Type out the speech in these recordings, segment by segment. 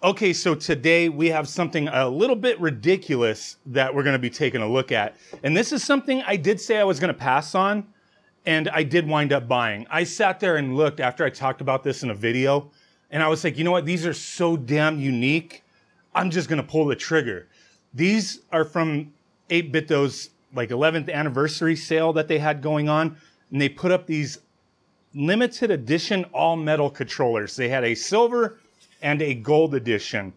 Okay, so today we have something a little bit ridiculous that we're going to be taking a look at. And this is something I did say I was going to pass on, and I did wind up buying. I sat there and looked after I talked about this in a video, and I was like, you know what? These are so damn unique. I'm just going to pull the trigger. These are from 8BitDo's like 11th anniversary sale that they had going on, and they put up these limited edition all metal controllers. They had a silver and a gold edition.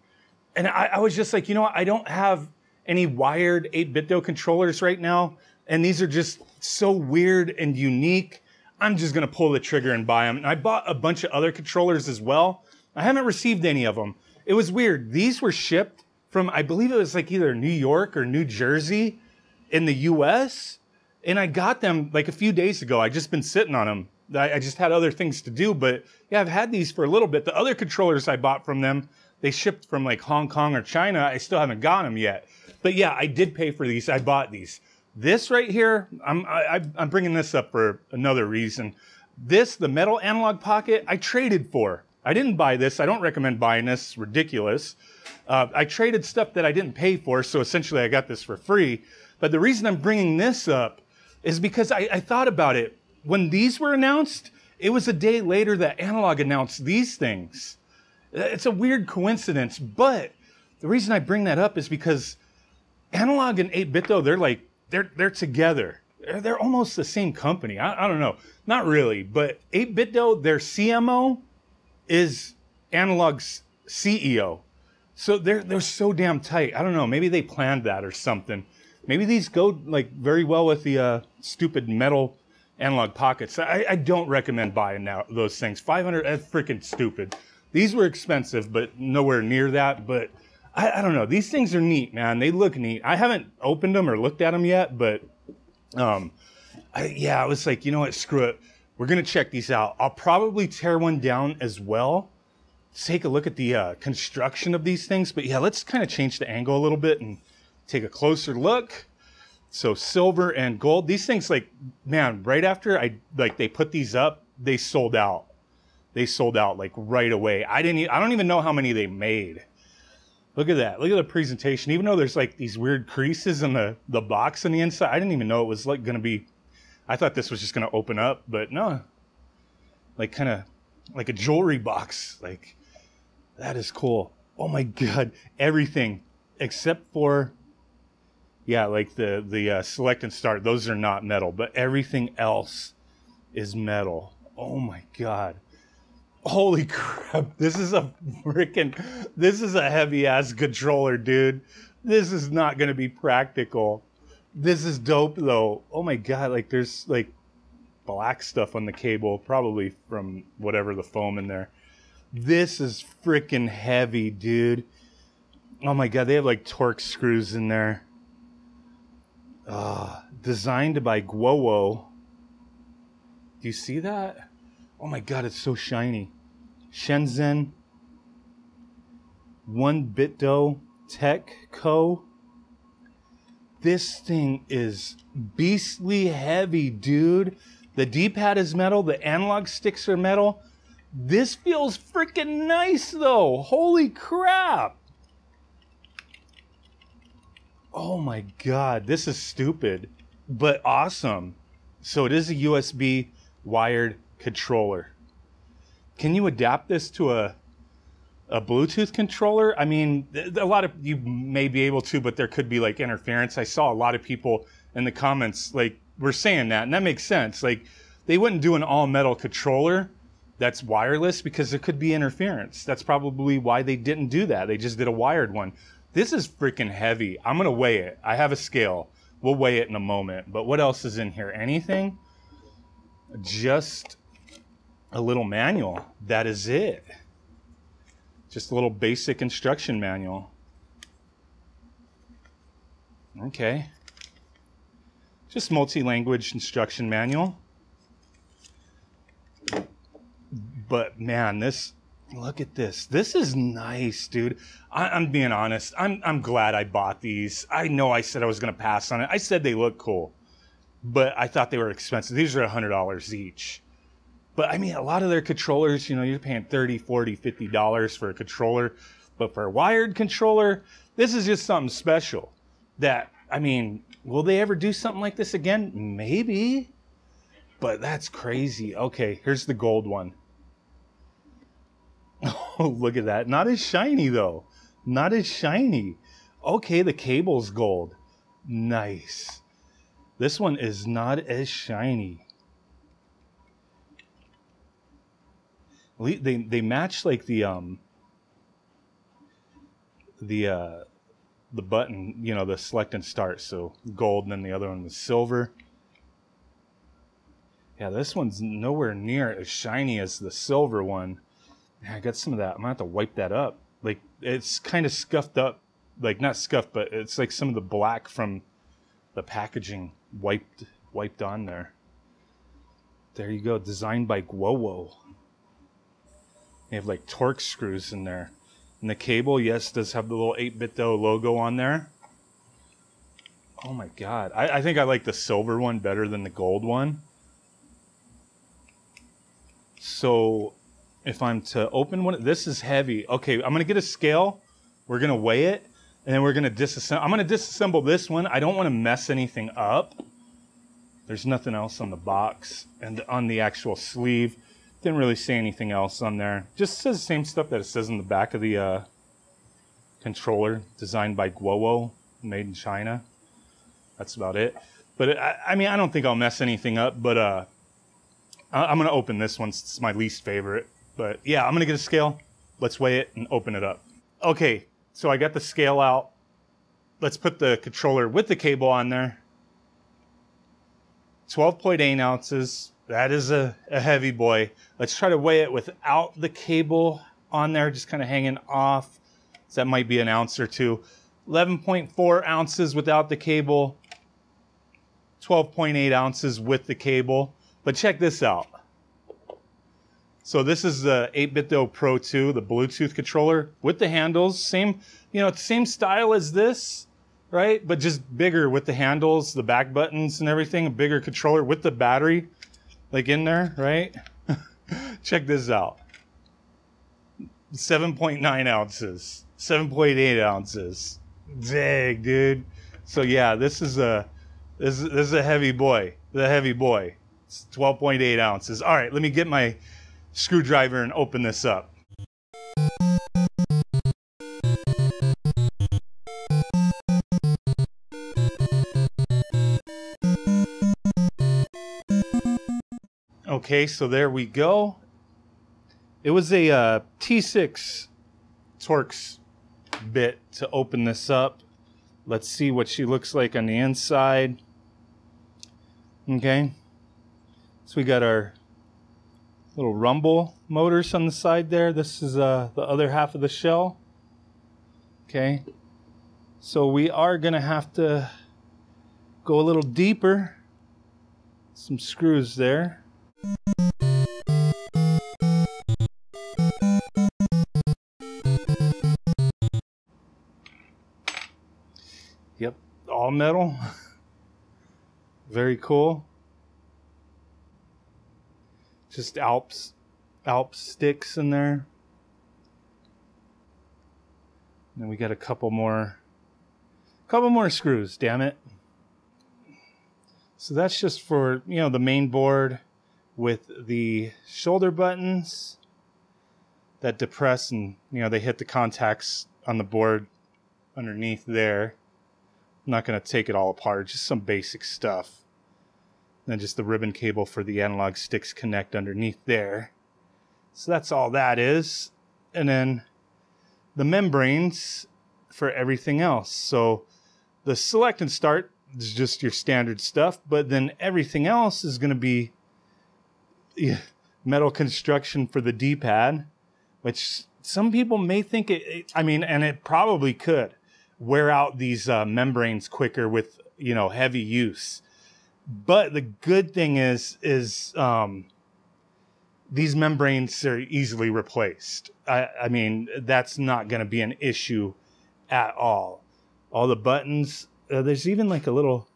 And I, I was just like, you know what? I don't have any wired 8BitDo controllers right now. And these are just so weird and unique. I'm just going to pull the trigger and buy them. And I bought a bunch of other controllers as well. I haven't received any of them. It was weird. These were shipped from, I believe it was like either New York or New Jersey in the US. And I got them like a few days ago. I just been sitting on them I, I just had other things to do. But yeah, I've had these for a little bit. The other controllers I bought from them, they shipped from like Hong Kong or China. I still haven't got them yet. But yeah, I did pay for these. I bought these. This right here, I'm I, I'm bringing this up for another reason. This, the metal Analogue Pocket, I traded for. I didn't buy this. I don't recommend buying this. It's ridiculous. Uh, I traded stuff that I didn't pay for, so essentially I got this for free. But the reason I'm bringing this up is because I, I thought about it when these were announced, it was a day later that Analogue announced these things. It's a weird coincidence, but the reason I bring that up is because Analogue and 8BitDo, they're like, they're, they're together. They're, they're almost the same company. I, I don't know. Not really, but 8BitDo, their CMO is Analogue's CEO. So they're, they're so damn tight. I don't know. Maybe they planned that or something. Maybe these go like very well with the uh, stupid metal Analogue Pockets. I, I don't recommend buying now those things. 500, that's freaking stupid. These were expensive, but nowhere near that. But I, I, don't know. These things are neat, man. They look neat. I haven't opened them or looked at them yet, but um, I, yeah, I was like, you know what? Screw it. We're gonna check these out. I'll probably tear one down as well. Take a look at the uh, construction of these things. But yeah, let's kind of change the angle a little bit and take a closer look. So silver and gold, these things like man, right after I like they put these up, they sold out. They sold out like right away. I didn't I don't even know how many they made. Look at that. Look at the presentation. Even though there's like these weird creases in the the box on the inside, I didn't even know it was like to be I thought this was just to open up, but no. Like kind of like a jewelry box. Like that is cool. Oh my god, everything except for yeah, like the the uh, select and start, those are not metal, but everything else is metal. Oh my god. Holy crap. This is a freaking this is a heavy ass controller, dude. This is not going to be practical. This is dope though. Oh my god, like there's like black stuff on the cable, probably from whatever the foam in there. This is freaking heavy, dude. Oh my god, they have like Torx screws in there. Uh, designed by Guowo. Do you see that? Oh my god, it's so shiny. Shenzhen 1BitDo Tech Co. This thing is beastly heavy, dude. The D-pad is metal, the analog sticks are metal. This feels freaking nice though. Holy crap. Oh my god, this is stupid, but awesome. So it is a USB wired controller. Can you adapt this to a a Bluetooth controller? I mean, a lot of you may be able to, but there could be like interference. I saw a lot of people in the comments like were saying that, and that makes sense. Like they wouldn't do an all metal controller that's wireless because there could be interference. That's probably why they didn't do that. They just did a wired one. This is freaking heavy. I'm going to weigh it. I have a scale. We'll weigh it in a moment. But what else is in here? Anything? Just a little manual. That is it. Just a little basic instruction manual. Okay. Just multi-language instruction manual. But man, this Look at this. This is nice, dude. I, am being honest. I'm I'm glad I bought these. I know I said I was gonna pass on it. I said they look cool, but I thought they were expensive. These are hundred dollars each. But I mean, a lot of their controllers, you know, you're paying 30 40 50 dollars for a controller. But for a wired controller, this is just something special. That I mean, will they ever do something like this again? Maybe. But that's crazy. Okay, here's the gold one. Oh, look at that. Not as shiny though. Not as shiny. Okay, the cable's gold. Nice. This one is not as shiny. They they match like the um the uh the button, you know, the select and start. So gold, and then the other one was silver. Yeah, this one's nowhere near as shiny as the silver one. Yeah, I got some of that. I'm gonna have to wipe that up. Like it's kind of scuffed up, like not scuffed, but it's like some of the black from the packaging wiped wiped on there. There you go, designed by Guowo. They have like Torx screws in there. And the cable, yes, does have the little 8BitDo logo on there. Oh my god. I, I think I like the silver one better than the gold one. So if I'm to open one, this is heavy. Okay, I'm gonna get a scale. We're gonna weigh it, and then we're gonna disassemble. I'm gonna disassemble this one. I don't want to mess anything up. There's nothing else on the box and on the actual sleeve. Didn't really say anything else on there. Just says the same stuff that it says in the back of the uh, controller, designed by Guowo, made in China. That's about it. But I, I mean, I don't think I'll mess anything up. But uh, I'm gonna open this one. It's my least favorite. But yeah, I'm gonna get a scale. Let's weigh it and open it up. Okay, so I got the scale out. Let's put the controller with the cable on there. 12.8 ounces. That is a, a heavy boy. Let's try to weigh it without the cable on there, just kind of hanging off. So that might be an ounce or two. 11.4 ounces without the cable. 12.8 ounces with the cable. But check this out. So this is the 8BitDo Pro 2, the Bluetooth controller with the handles. Same, you know, same style as this, right? But just bigger with the handles, the back buttons and everything. A bigger controller with the battery, like in there, right? Check this out. 7.9 ounces, 7.8 ounces. Dang, dude. So yeah, this is a this, this is a heavy boy. The heavy boy. It's 12.8 ounces. All right, let me get my screwdriver and open this up. Okay, so there we go. It was a uh, T6 Torx bit to open this up. Let's see what she looks like on the inside. Okay. So we got our little rumble motors on the side there. This is uh, the other half of the shell. Okay. So we are going to have to go a little deeper. Some screws there. Yep, all metal. Very cool. Just Alps, Alps sticks in there. And then we got a couple more, couple more screws. Damn it. So that's just for you know the main board with the shoulder buttons that depress and you know they hit the contacts on the board underneath there. I'm not going to take it all apart, just some basic stuff. And then just the ribbon cable for the analog sticks connect underneath there. So that's all that is. And then the membranes for everything else. So the select and start is just your standard stuff, but then everything else is going to be metal construction for the D-pad, which some people may think it, I mean, and it probably could wear out these uh, membranes quicker with you know heavy use. But the good thing is is um, these membranes are easily replaced. I, I mean that's not going to be an issue at all. All the buttons. Uh, there's even like a little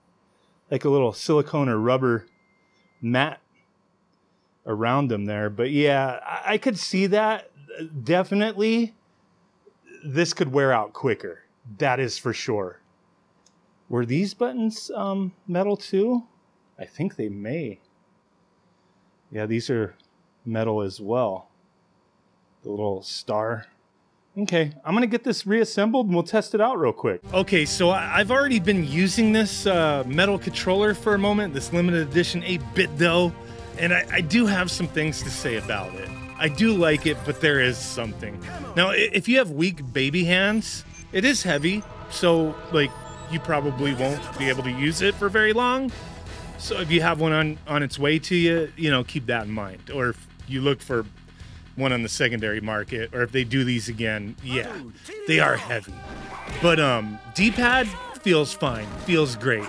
like a little silicone or rubber mat around them there. But yeah, I, I could see that definitely this could wear out quicker. That is for sure. Were these buttons um, metal too? I think they may. Yeah, these are metal as well. The little star. Okay, I'm gonna get this reassembled and we'll test it out real quick. Okay, so I've already been using this uh, metal controller for a moment, this limited edition 8BitDo, and I, I do have some things to say about it. I do like it, but there is something. Now, if you have weak baby hands, it is heavy, so like you probably won't be able to use it for very long. So if you have one on on its way to you, you know, keep that in mind. Or if you look for one on the secondary market, or if they do these again, yeah, they are heavy. But um, D-pad feels fine, feels great.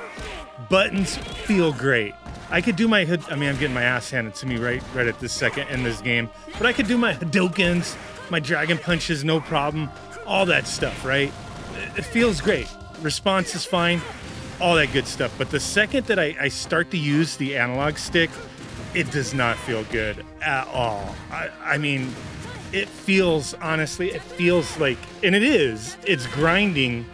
Buttons feel great. I could do my I mean, I'm getting my ass handed to me right right at this second in this game, but I could do my Hadokens, my Dragon Punches, no problem. All that stuff, right? It feels great. Response is fine, all that good stuff. But the second that I, I start to use the analog stick, it does not feel good at all. I, I mean, it feels honestly, it feels like, and it is, it's grinding.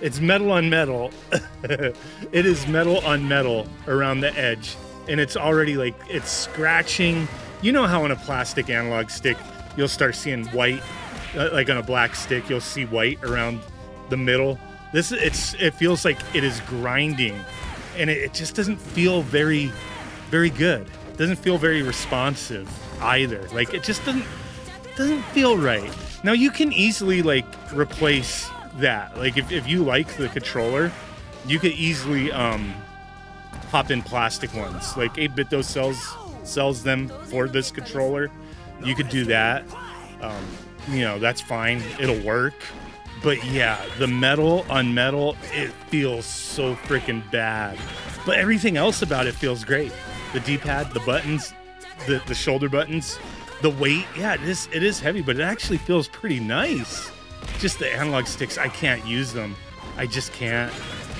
It's metal on metal. it is metal on metal around the edge. And it's already like, it's scratching. You know how on a plastic analog stick, you'll start seeing white, uh, like on a black stick, you'll see white around the middle. This, it's, it feels like it is grinding and it, it just doesn't feel very, very good It doesn't feel very responsive either. Like it just doesn't doesn't feel right. Now you can easily like replace that. Like if, if you like the controller, you could easily um pop in plastic ones. Like 8BitDo sells sells them for this controller. You could do that. Um, you know, that's fine. It'll work. But yeah, the metal on metal, it feels so freaking bad. But everything else about it feels great the D-pad, the buttons, the, the shoulder buttons, the weight. Yeah, it is it is heavy, but it actually feels pretty nice. Just the analog sticks, I can't use them. I just can't.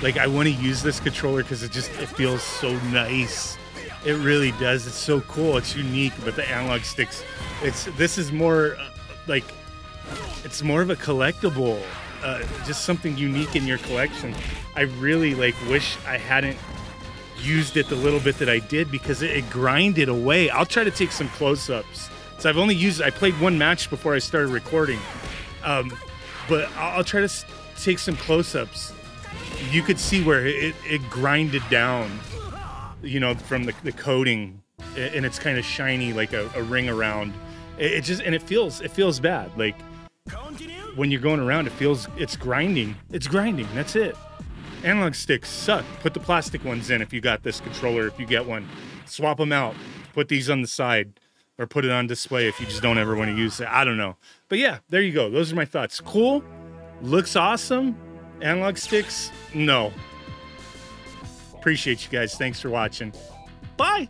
Like I want to use this controller because it just it feels so nice. It really does. It's so cool. It's unique, but the analog sticks, it's this is more uh, like it's more of a collectible, uh, just something unique in your collection. I really like wish I hadn't used it the little bit that I did because it, it grinded away. I'll try to take some close ups. So I've only used, I played one match before I started recording. Um, but I'll, I'll, try to take some close ups. You could see where it, it grinded down, you know, from the, the coating and it's kind of shiny like a, a ring around. It, it just, and it feels, it feels bad. Like when you're going around, it feels, it's grinding. It's grinding. That's it. Analog sticks suck. Put the plastic ones in if you got this controller, if you get one. Swap them out. Put these on the side or put it on display if you just don't ever want to use it. I don't know. But yeah, there you go. Those are my thoughts. Cool. Looks awesome. Analog sticks, no. Appreciate you guys. Thanks for watching. Bye.